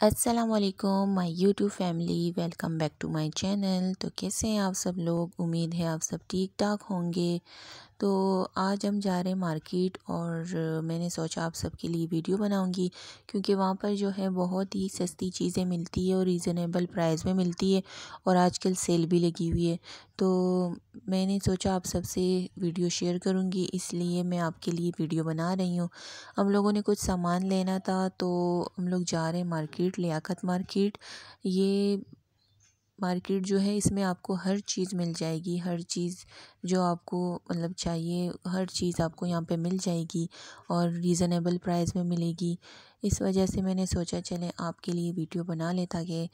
अस्सलाम वालेकुम my YouTube family welcome back to my channel तो कैसे हैं आप सब लोग? उम्मीद है आप सब ठीक ठाक होंगे। तो आज हम जा रहे हैं मार्केट और मैंने सोचा आप सबके लिए वीडियो बनाऊँगी, क्योंकि वहाँ पर जो है बहुत ही सस्ती चीज़ें मिलती है और रीज़नेबल प्राइस में मिलती है और आजकल सेल भी लगी हुई है। तो मैंने सोचा आप सबसे वीडियो शेयर करूँगी, इसलिए मैं आपके लिए वीडियो बना रही हूँ। हम लोगों ने कुछ सामान लेना था तो हम लोग जा रहे हैं मार्केट, लियाकत मार्केट। ये मार्केट जो है, इसमें आपको हर चीज़ मिल जाएगी। हर चीज़ जो आपको मतलब चाहिए, हर चीज़ आपको यहाँ पे मिल जाएगी और रीज़नेबल प्राइस में मिलेगी। इस वजह से मैंने सोचा, चलें आपके लिए वीडियो बना ले ताकि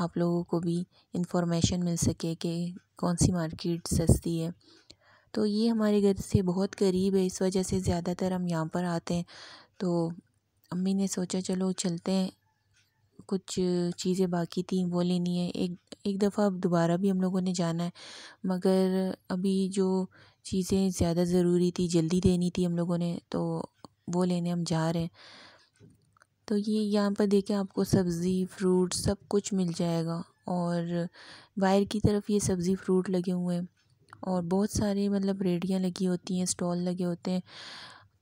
आप लोगों को भी इंफॉर्मेशन मिल सके कि कौन सी मार्केट सस्ती है। तो ये हमारे घर से बहुत करीब है, इस वजह से ज़्यादातर हम यहाँ पर आते हैं। तो अम्मी ने सोचा, चलो चलते हैं। कुछ चीज़ें बाकी थी, वो लेनी है। एक एक दफ़ा अब दोबारा भी हम लोगों ने जाना है, मगर अभी जो चीज़ें ज़्यादा ज़रूरी थी, जल्दी देनी थी हम लोगों ने तो वो लेने हम जा रहे हैं। तो ये यहाँ पर देखें, आपको सब्ज़ी, फ्रूट सब कुछ मिल जाएगा और बाहर की तरफ़ ये सब्ज़ी, फ्रूट लगे हुए हैं और बहुत सारे मतलब रेडियाँ लगी होती हैं, स्टॉल लगे होते हैं।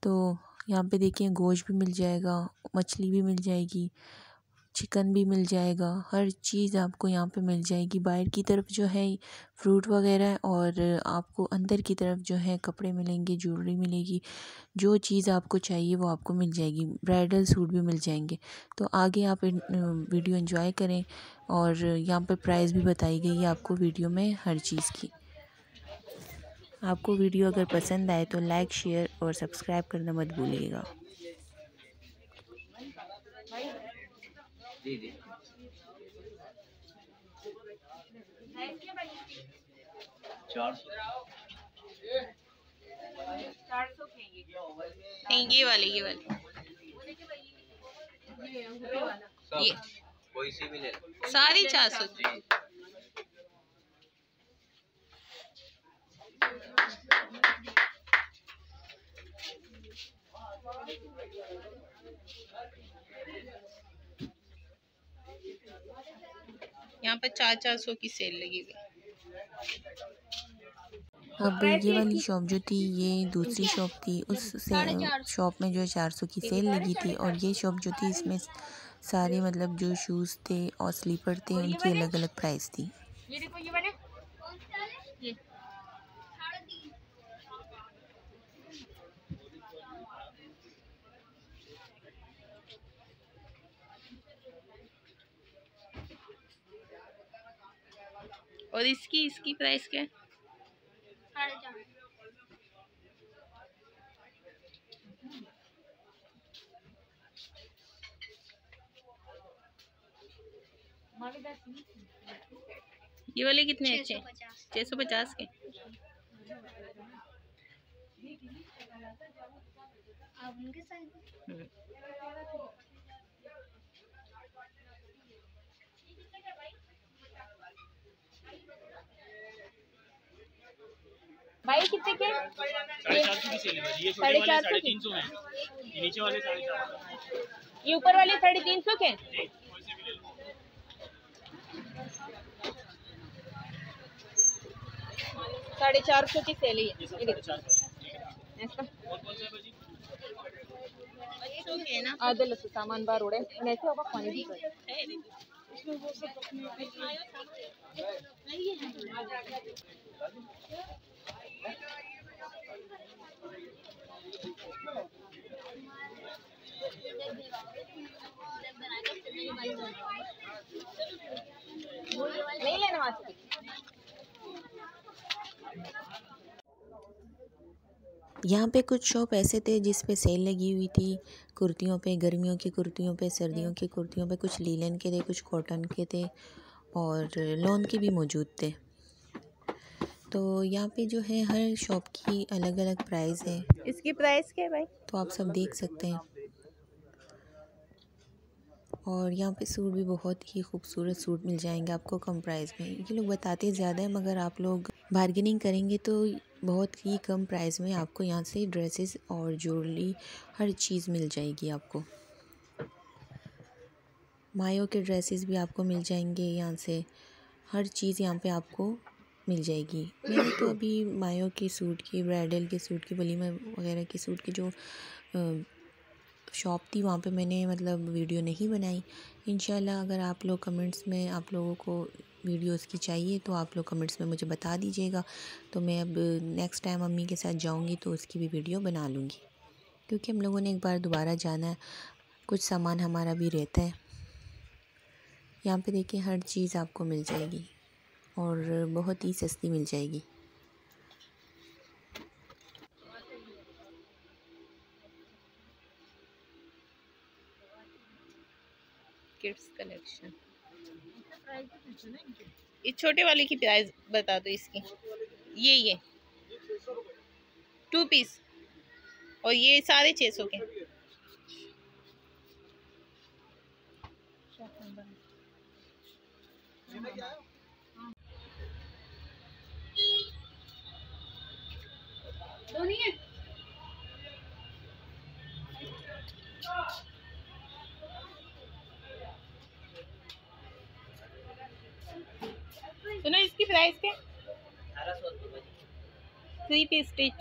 तो यहाँ पे देखिए, गोश्त भी मिल जाएगा, मछली भी मिल जाएगी चिकन भी मिल जाएगा। हर चीज़ आपको यहाँ पे मिल जाएगी। बाहर की तरफ़ जो है फ्रूट वगैरह और आपको अंदर की तरफ़ जो है कपड़े मिलेंगे, ज्वेलरी मिलेगी। जो चीज़ आपको चाहिए वो आपको मिल जाएगी। ब्राइडल सूट भी मिल जाएँगे। तो आगे आप वीडियो एंजॉय करें और यहाँ पर प्राइस भी बताई गई है आपको वीडियो में हर चीज़ की। आपको वीडियो अगर पसंद आए तो लाइक, शेयर और सब्सक्राइब करना मत भूलिएगा। जी जी। नहीं ये वाले ये वाले। ये। कोई सी भी ले सारी चार सौ। यहाँ पर चार चार सौ की सेल लगी हुई। अब ये वाली शॉप जो थी ये दूसरी शॉप थी उस से शॉप में जो है चार सौ की सेल लगी थी और ये शॉप जो थी इसमें सारे मतलब जो शूज़ थे और स्लीपर थे उनकी अलग अलग प्राइस थी। ये देखो ये वाले? ये और इसकी इसकी प्राइस क्या है? ये वाले कितने अच्छे छः सौ पचास। के? हम्म। भाई कितने के? साढ़े चार सौ तीन सौ नीचे वाले ये ऊपर वाले साढ़े तीन सौ के? साढ़े चार सौ की सेल है आधे सामान बाहर उड़े। ऐसे होगा पानी भी नहीं लेना वहाँ से। यहाँ पे कुछ शॉप ऐसे थे जिस पे सेल लगी हुई थी। कुर्तियों पे गर्मियों की कुर्तियों पे सर्दियों की कुर्तियों पे कुछ लीलन के थे कुछ कॉटन के थे और लॉन के भी मौजूद थे। तो यहाँ पे जो है हर शॉप की अलग अलग प्राइस है। इसकी प्राइस क्या है भाई? तो आप सब देख सकते हैं। और यहाँ पे सूट भी बहुत ही खूबसूरत सूट मिल जाएँगे आपको कम प्राइस में। ये लोग बताते हैं ज़्यादा है, मगर आप लोग बार्गेनिंग करेंगे तो बहुत ही कम प्राइस में आपको यहाँ से ड्रेसेस और ज्वेलरी हर चीज़ मिल जाएगी आपको। मायो के ड्रेसेस भी आपको मिल जाएँगे यहाँ से। हर चीज़ यहाँ पे आपको मिल जाएगी। मैंने तो अभी मायो के सूट की ब्राइडल के सूट की वलीमा वगैरह के सूट की जो शॉप थी, वहाँ पे मैंने मतलब वीडियो नहीं बनाई। इन अगर आप लोग कमेंट्स में आप लोगों को वीडियोस की चाहिए तो आप लोग कमेंट्स में मुझे बता दीजिएगा। तो मैं अब नेक्स्ट टाइम अम्मी के साथ जाऊँगी तो उसकी भी वीडियो बना लूँगी। क्योंकि हम लोगों ने एक बार दोबारा जाना है, कुछ सामान हमारा भी रहता है। यहाँ पे देखिए हर चीज़ आपको मिल जाएगी और बहुत ही सस्ती मिल जाएगी। किड्स कलेक्शन इस छोटे वाले की प्राइस बता दो इसकी। ये ये। टू पीस और ये साढ़े छः सौ के। सुनो प्राइस क्या थ्री पीस स्टिच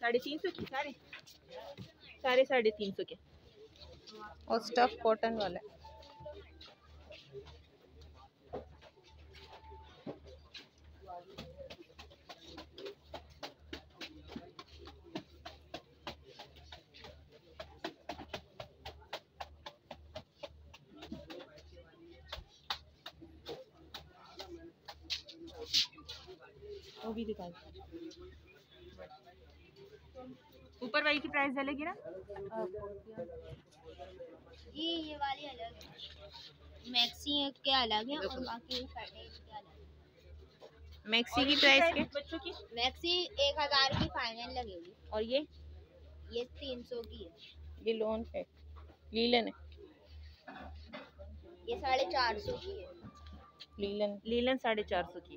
साढ़े तीन सौ की? सारे? सारे साढ़े तीन सौ के। और स्टफ़ कॉटन वाला भी दिखा ऊपर वाली की प्राइस अलग है ना? ये ये वाली अलग है। मैक्सी के अलग है और बाकी के अलग मैक्सी की प्राइस क्या? बच्चों की? मैक्सी एक हज़ार की फाइनल लगेगी। और ये? ये तीन सौ की है। ये लोन है। लीलन है। ये साढ़े चार सौ की है। लीलन लीलन साढ़े चार सौ की।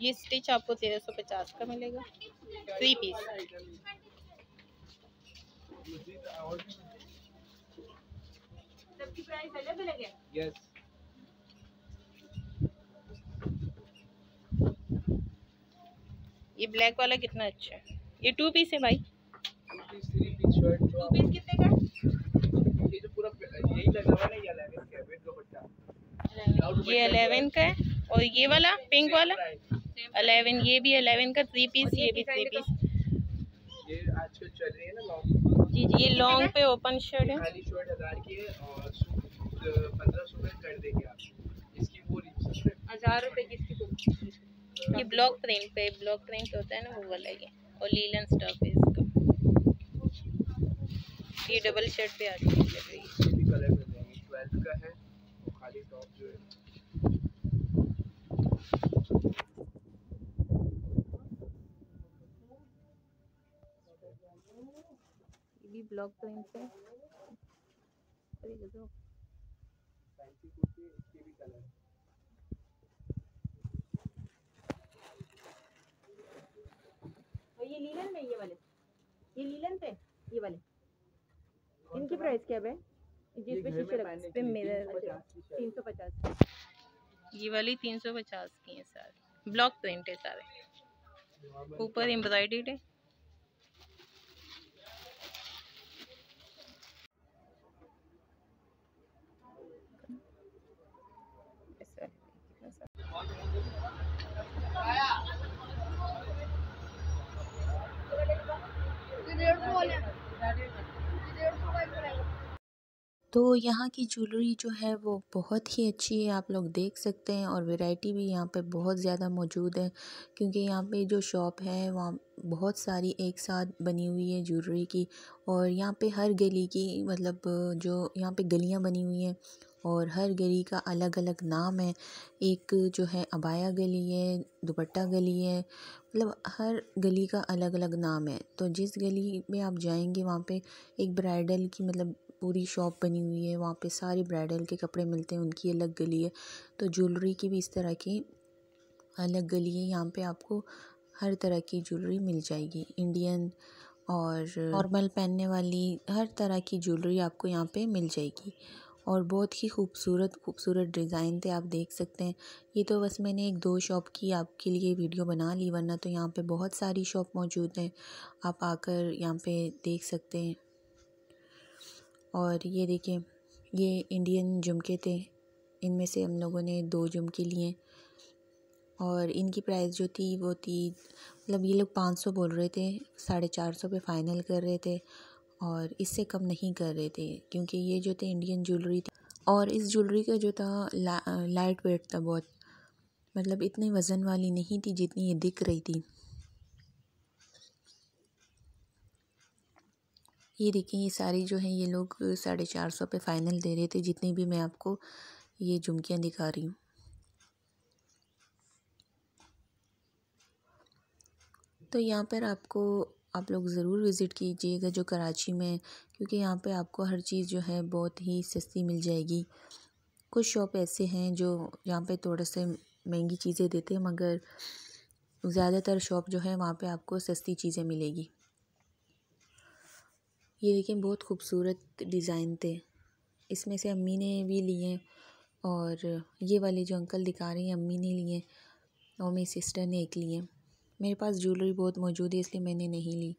ये स्टिच आपको तेरह सौ पचास का मिलेगा। थ्री पीस ये ब्लैक वाला कितना अच्छा है। ये टू पीस है भाई। टू पीस कितने का? जो पूरा यही लगा हुआ है ये अलेवन का है और ये वाला पिंक वाला? अलेवन ये भी अलेवन का थ्री पीस ये भी थ्री पीस ये आजकल चल रही है ना लॉन्ग जी जी ये लॉन्ग पे ओपन शर्ट है। खाली शर्ट हज़ार की है और पंद्रह सौ में कर देंगे आप। इसकी वो हज़ार रुपए की इसकी ये ब्लॉक प्रिंट पे ब्लॉक प्रिंट होता है ना वो वाला ये। और लीलन स्टफ़ है इसका। ये डबल शर्ट पे है। लग रही भी कलर मिल जाएँगे। का है। वो खाली टॉप जो है ये भी ब्लॉक प्रिंट पे अरे गजब फैंसी कुर्ती इसके भी कलर है और ये लीलन में ये वाले। ये लीलन पे ये वाले। इनकी प्राइस क्या है जिस पे शीशे लग पे मिरर तीन सौ पचास ये वाली तीन सौ पचास की है सारे। ब्लॉक प्रिंट है सारे। ऊपर एम्ब्रॉयडेड है। तो यहाँ की ज्वेलरी जो है वो बहुत ही अच्छी है, आप लोग देख सकते हैं और वैरायटी भी यहाँ पे बहुत ज़्यादा मौजूद है, क्योंकि यहाँ पे जो शॉप है वहाँ बहुत सारी एक साथ बनी हुई है ज्वेलरी की और यहाँ पे हर गली की मतलब जो यहाँ पे गलियाँ बनी हुई हैं और हर गली का अलग अलग नाम है। एक जो है अबाया गली है, दुपट्टा गली है मतलब हर गली का अलग अलग नाम है। तो जिस गली में आप जाएँगे वहाँ पे एक ब्राइडल की मतलब पूरी शॉप बनी हुई है, वहाँ पे सारे ब्राइडल के कपड़े मिलते हैं, उनकी अलग गली है। तो ज्वेलरी की भी इस तरह की अलग गली है, यहाँ पे आपको हर तरह की ज्वेलरी मिल जाएगी। इंडियन और नॉर्मल पहनने वाली हर तरह की ज्वेलरी आपको यहाँ पे मिल जाएगी। और बहुत ही खूबसूरत खूबसूरत डिज़ाइन थे, आप देख सकते हैं। ये तो बस मैंने एक दो शॉप की आपके लिए वीडियो बना ली, वरना तो यहाँ पे बहुत सारी शॉप मौजूद हैं। आप आकर यहाँ पे देख सकते हैं। और ये देखिए ये इंडियन झुमके थे। इनमें से हम लोगों ने दो झुमके लिए। और इनकी प्राइस जो थी वो थी मतलब ये लोग पाँच सौ बोल रहे थे साढ़े चार सौ पे फ़ाइनल कर रहे थे और इससे कम नहीं कर रहे थे क्योंकि ये जो थे इंडियन ज्वेलरी थी। और इस ज्वेलरी का जो था ला, लाइट वेट था बहुत। मतलब इतनी वज़न वाली नहीं थी जितनी ये दिख रही थी। ये देखिए, ये सारी जो है, ये लोग साढ़े चार सौ पे फ़ाइनल दे रहे थे, जितनी भी मैं आपको ये झुमकियाँ दिखा रही हूँ। तो यहाँ पर आपको, आप लोग ज़रूर विज़िट कीजिएगा जो कराची में क्योंकि यहाँ पे आपको हर चीज़ जो है, बहुत ही सस्ती मिल जाएगी। कुछ शॉप ऐसे हैं जो यहाँ पे थोड़े से महँगी चीज़ें देते हैं, मगर ज़्यादातर शॉप जो है, वहाँ पे आपको सस्ती चीज़ें मिलेगी। ये देखिए, बहुत खूबसूरत डिज़ाइन थे। इसमें से अम्मी ने भी लिए और ये वाले जो अंकल दिखा रहे हैं, अम्मी ने लिए और मेरी सिस्टर ने एक लिए। मेरे पास ज्वेलरी बहुत मौजूद है, इसलिए मैंने नहीं ली।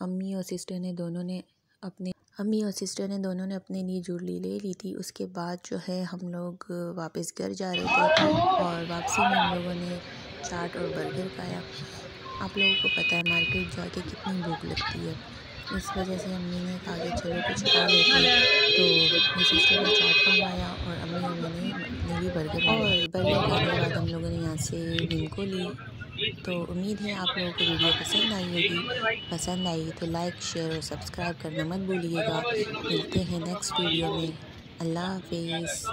अम्मी और सिस्टर ने दोनों ने अपने, अम्मी और सिस्टर ने दोनों ने अपने लिए ज्वेलरी ले ली थी। उसके बाद जो है, हम लोग वापस घर जा रहे थे और वापसी में हम लोगों ने चाट और बर्गर खाया। आप लोगों को पता है, मार्केट जाके कितनी भूख लगती है। इस वजह से अम्मी ने कहा कि चलो कुछ खा लेते हैं तो मेरी सिस्टर ने चाट मंगवाया और अम्मी और मैंने अपने लिए बर्गर और बर्गर खाने के बाद हम लोगों ने यहाँ से विमको ली। तो उम्मीद है आप लोगों को वीडियो पसंद आई होगी। पसंद आई तो लाइक शेयर और सब्सक्राइब करना मत भूलिएगा। मिलते हैं नेक्स्ट वीडियो में। अल्लाह हाफिज़।